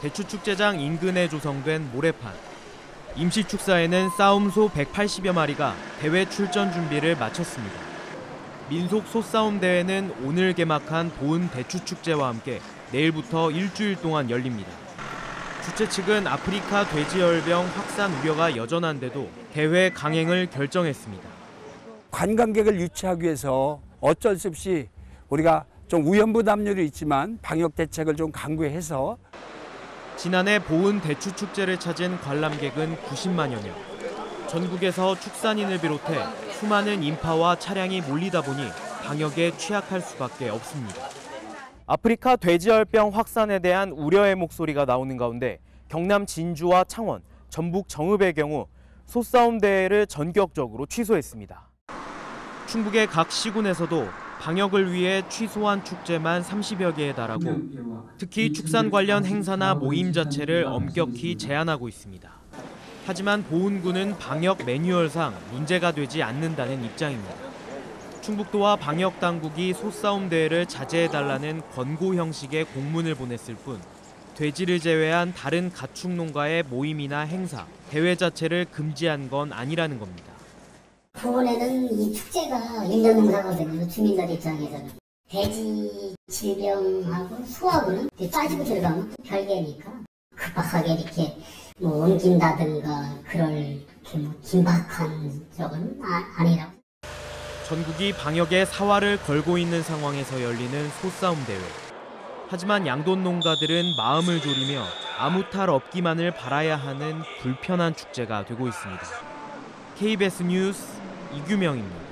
대추축제장 인근에 조성된 모래판. 임시축사에는 싸움소 180여 마리가 대회 출전 준비를 마쳤습니다. 민속 소싸움 대회는 오늘 개막한 보은 대추축제와 함께 내일부터 일주일 동안 열립니다. 주최 측은 아프리카 돼지열병 확산 우려가 여전한데도 대회 강행을 결정했습니다. 관광객을 유치하기 위해서 어쩔 수 없이 우리가 좀 우연부담률이 있지만 방역 대책을 좀 강구해서 지난해 보은 대추 축제를 찾은 관람객은 90만여 명. 전국에서 축산인을 비롯해 수많은 인파와 차량이 몰리다 보니 방역에 취약할 수밖에 없습니다. 아프리카 돼지열병 확산에 대한 우려의 목소리가 나오는 가운데 경남 진주와 창원, 전북 정읍의 경우 소싸움 대회를 전격적으로 취소했습니다. 충북의 각 시군에서도 방역을 위해 취소한 축제만 30여 개에 달하고 특히 축산 관련 행사나 모임 자체를 엄격히 제한하고 있습니다. 하지만 보훈군은 방역 매뉴얼상 문제가 되지 않는다는 입장입니다. 충북도와 방역 당국이 소싸움 대회를 자제해달라는 권고 형식의 공문을 보냈을 뿐 돼지를 제외한 다른 가축 농가의 모임이나 행사, 대회 자체를 금지한 건 아니라는 겁니다. 부근에는 이 축제가 일년 농사거든요. 주민들 입장에서는. 돼지 질병하고 소하고는 따지고 들어가면 또 별개니까 급박하게 이렇게 뭐 옮긴다든가 그럴 뭐 긴박한 적은 아, 아니라고. 전국이 방역에 사활을 걸고 있는 상황에서 열리는 소싸움 대회. 하지만 양돈 농가들은 마음을 졸이며 아무 탈 없기만을 바라야 하는 불편한 축제가 되고 있습니다. KBS 뉴스 이규명입니다.